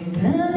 Amen.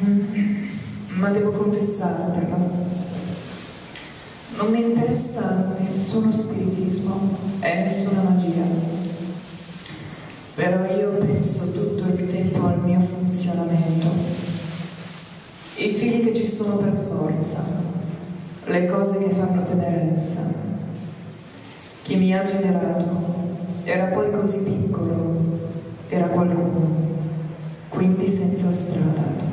Ma devo confessartelo. Non mi interessa nessuno spiritismo e nessuna magia. Però io penso tutto il tempo al mio funzionamento. I figli che ci sono per forza, le cose che fanno tenerezza. Chi mi ha generato era poi così piccolo, era qualcuno, quindi senza strada.